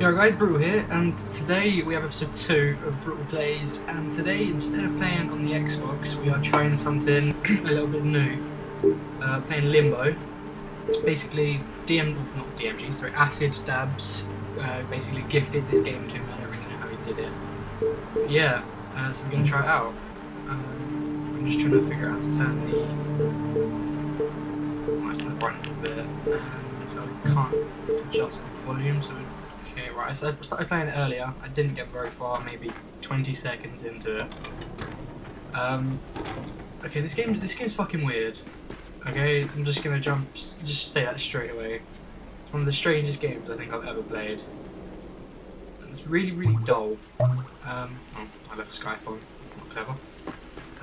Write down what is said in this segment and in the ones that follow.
Yo guys, Brutal here, and today we have episode 2 of Brutal Plays, and today instead of playing on the Xbox, we are trying something a little bit new. Uh, playing Limbo. It's basically DM, not DMG, sorry, Acid Dabs uh, basically gifted this game to me, I don't really know how he did it. Yeah, uh, so we're going to try it out. Um, I'm just trying to figure out how to turn the... Well, turn the brightness a bit, and so I can't adjust the volume, so Okay, right, so I started playing it earlier. I didn't get very far, maybe 20 seconds into it. Um, okay, this game, this game's fucking weird. Okay, I'm just gonna jump, just say that straight away. It's one of the strangest games I think I've ever played. It's really, really dull. Um, oh, I left Skype on. Not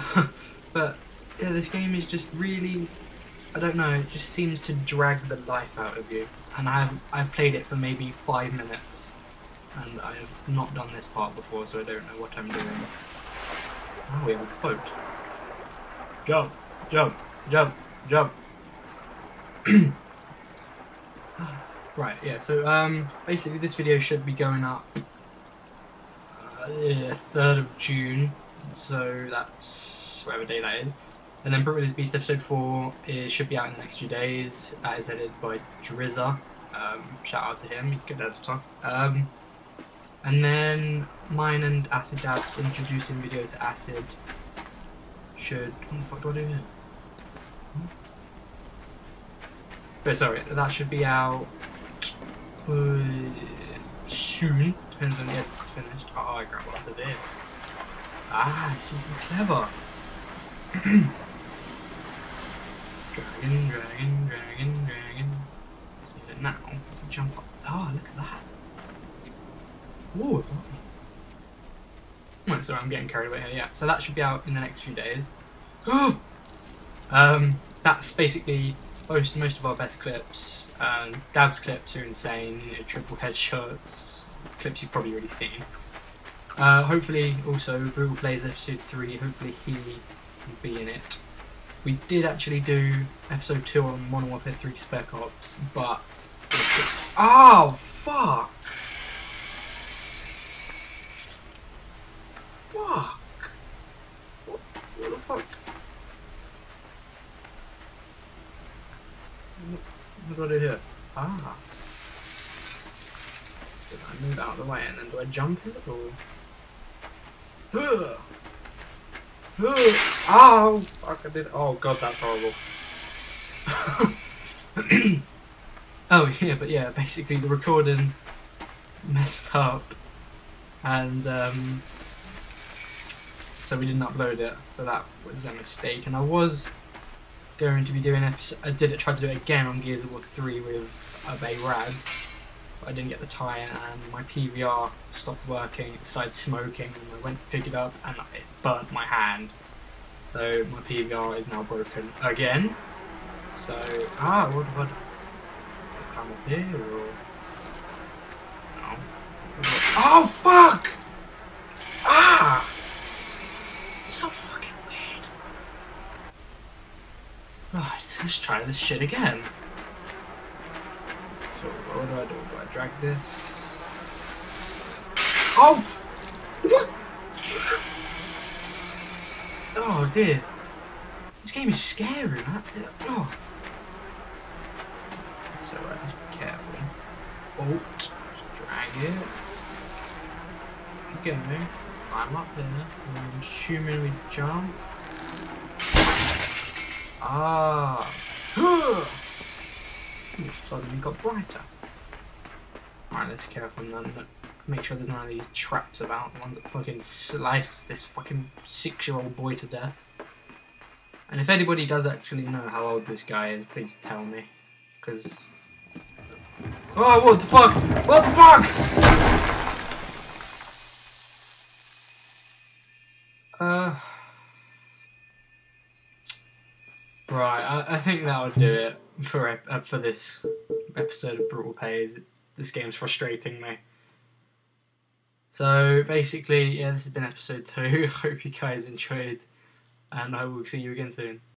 clever. but, yeah, this game is just really, I don't know, it just seems to drag the life out of you and I've I've played it for maybe five minutes, and I have not done this part before, so I don't know what I'm doing. Oh, we have a boat. Jump, jump, jump, jump. right, yeah. So um, basically, this video should be going up uh, third of June, so that's whatever day that is. And then Brutal Beast episode 4 is, should be out in the next few days. That is edited by Drizza. Um, shout out to him, good editor. Um, and then mine and Acid Dabs introducing video to Acid should. What the fuck do I do here? But sorry, that should be out uh, soon. Depends when the edit's finished. Oh, I grab onto this. Ah, she's clever. Dragon, dragon, dragon, dragon. Now, jump up. Oh, look at that. Whoa, sorry, I'm getting carried away here. Yeah, so that should be out in the next few days. um, that's basically most most of our best clips. Um, Dab's clips are insane. You know, triple headshots, clips you've probably already seen. Uh, hopefully, also Brutal Plays episode three. Hopefully, he will be in it. We did actually do episode 2 on Modern Warfare 3 Spec Ops, but... Oh, fuck! Fuck! What, what the fuck? What, what do I do here? Ah. Did I move out of the way and then do I jump it or... Huh. Oh, fuck, I did. Oh, god, that's horrible. oh, yeah, but yeah, basically the recording messed up. And, um, so we didn't upload it. So that was a mistake. And I was going to be doing episode. I did it, tried to do it again on Gears of War 3 with uh, Bay Rads. I didn't get the in and my PVR stopped working, it started smoking and I went to pick it up and it burnt my hand. So my PVR is now broken again. So, ah, what, what, climb up here or... No. Oh fuck! Ah! So fucking weird. Right, let's try this shit again. What do I do? Do I drag this? Oh! What? Oh dear. This game is scary, man. Oh. So uh, be careful. Alt. Drag it. Go. I'm up there. I'm assuming we jump. Ah. It suddenly got brighter. Alright, let's careful then. Make sure there's none of these traps about, ones that fucking slice this fucking six-year-old boy to death. And if anybody does actually know how old this guy is, please tell me. Because... Oh, what the fuck? What the fuck? Uh... Right, I, I think that would do it for uh, for this episode of Brutal Plays. This game's frustrating me. So basically, yeah, this has been episode two. Hope you guys enjoyed, and I will see you again soon.